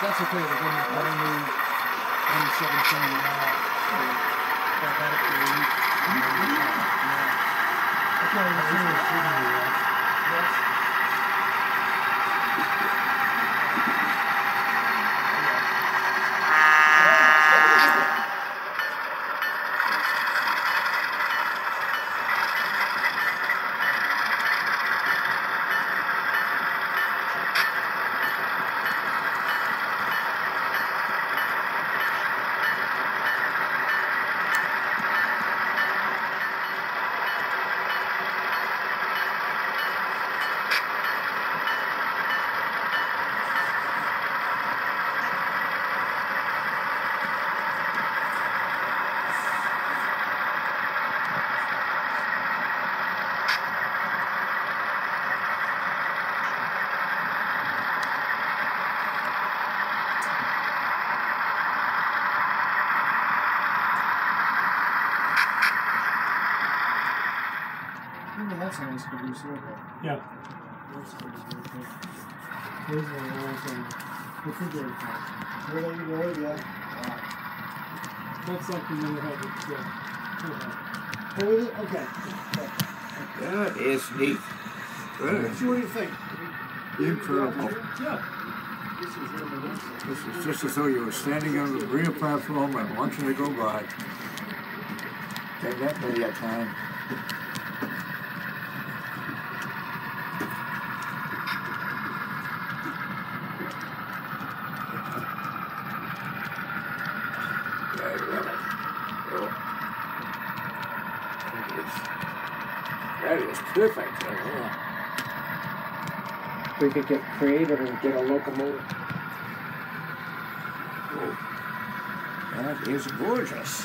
that's okay, we're gonna, we're gonna move one seventeen now. so that had it for a week. Okay, let's do it. Yes. Ooh, that's a nice producer. Yeah. That's pretty good. Here's the rolls and refrigerator top. Where they go, yeah. Wow. That's something that I had to uh, Oh, is it? Okay. That is neat. That what do you think? incredible. Yeah. This is really nice. This is just as though you were standing on the marina platform and watching it go by. Take that many a time. I love it. Oh. That is, is perfect. Oh. We could get creative and get a locomotive. That is gorgeous.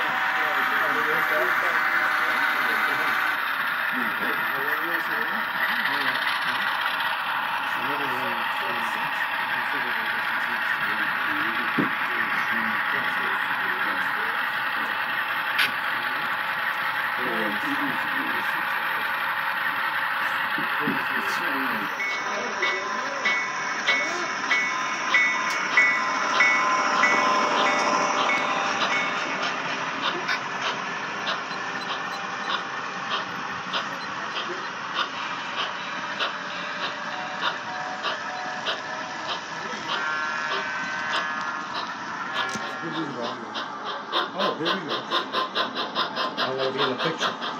Oh, here we go. I want to be in the picture.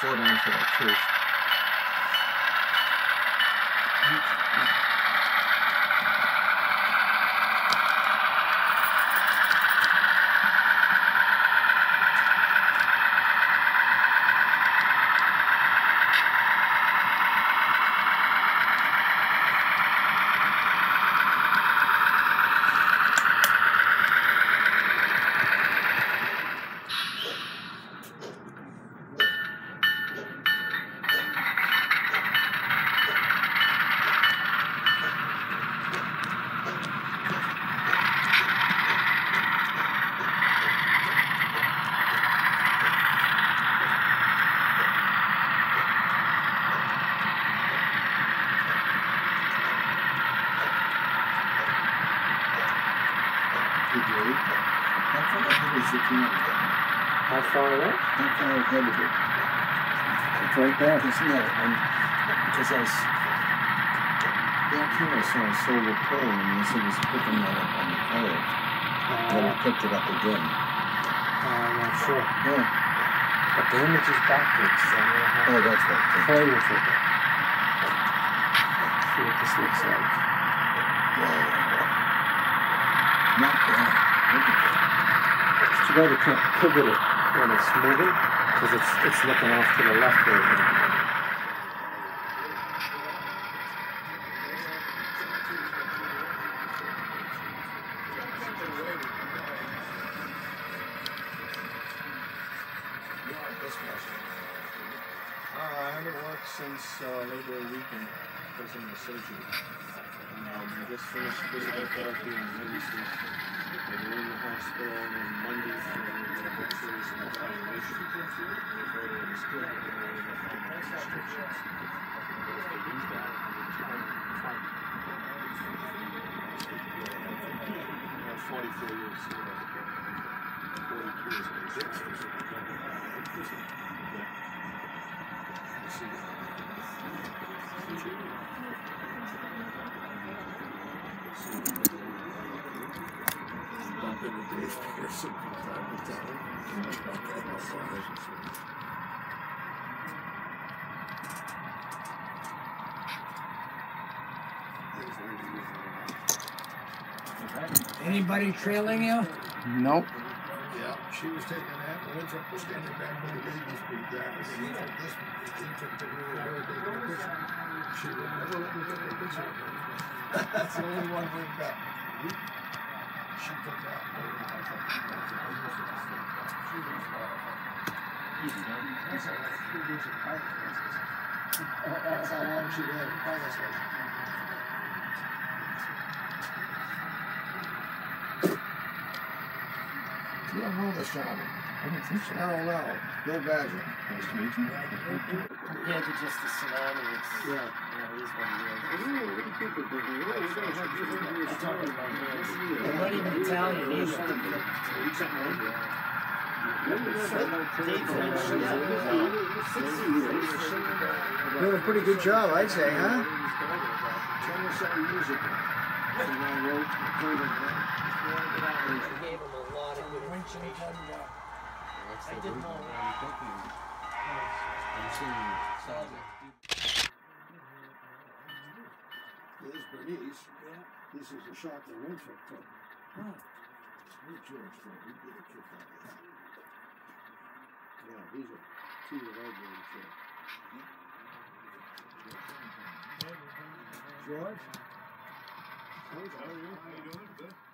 Slow down for that too. How far ahead is the? How far away? How far ahead is it? It's right there. Isn't it? um, because I, s- back here I saw a solar pole and this it was picking that up on the color. Then Uh, it picked it up again. I'm not sure. Yeah. But the image is backwards, so I'm gonna have Oh, to that's right. play with it. See what this looks like. Yeah. Not bad. You can't pivot it when it's moving, because it's it's looking off to the left right now. Uh, I haven't worked since uh, Labor Weekend because of my surgery. Um, I just finished physical therapy on Wednesday. Been in the hospital on Monday for the X-rays and evaluation. They heard it was good, but they only left on my restrictions. If they use that, then it's fine. I have 44 years. uh, 42 is my six. Yeah. Bump into Dave Pearson from time to time. Anybody trailing you? Nope. Yeah, she was taking that, Winthrop was standing back when the babies were grabbing, and he took this one, he took the rear of her taking a picture. She would never let me take a picture of her. That's the only one we've got. That's how long she had a pilot's license. You don't know this gentleman. I don't think so. Lau, Bill Badger. Nice to meet you. compared to just the tsunami, Yeah. You know, it is what it is. I'm talking about this. I'm not even Italian either. Dave French, yeah. Doing a pretty good job, I'd say, huh? Twenty-seven years ago. So I wrote, I told him that. I gave him a lot of good information. I didn't know There's Bernice. Yeah. This is a shot that Winthrop took. Huh. Hey, George, though, he'd get a kick out of that. Yeah, these are two that I really took. George? How are you? How you doing? Good.